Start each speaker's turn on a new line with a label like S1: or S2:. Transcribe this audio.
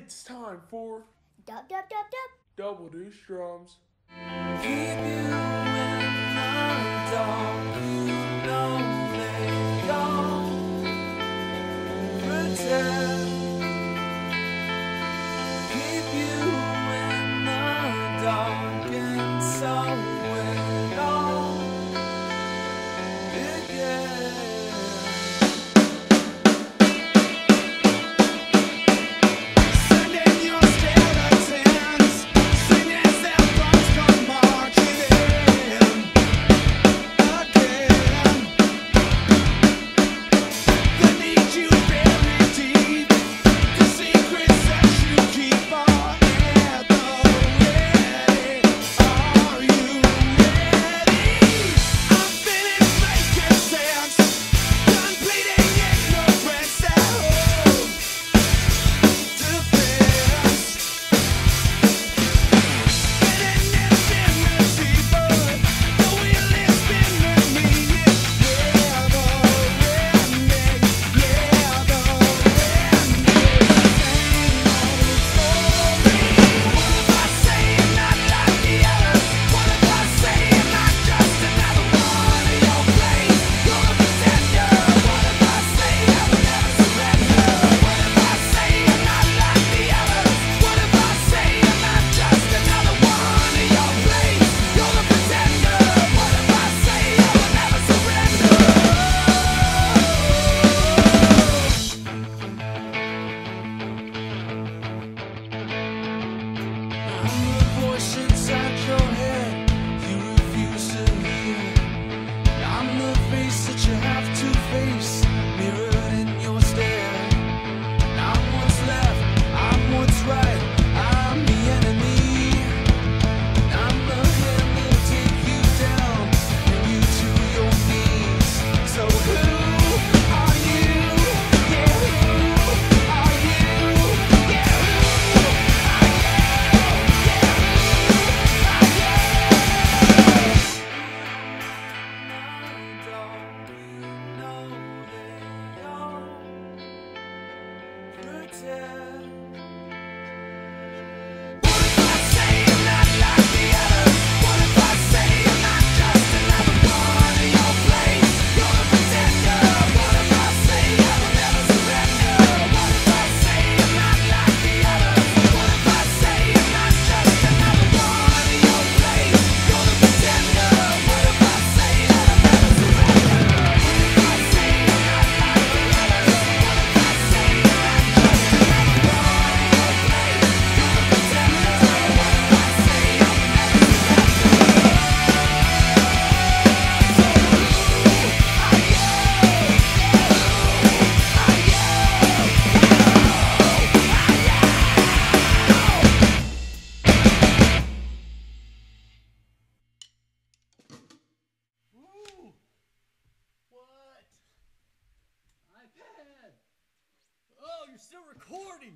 S1: It's time for
S2: Dub Dub Dub Dub
S1: Double doosh Drums.
S3: better you're still recording.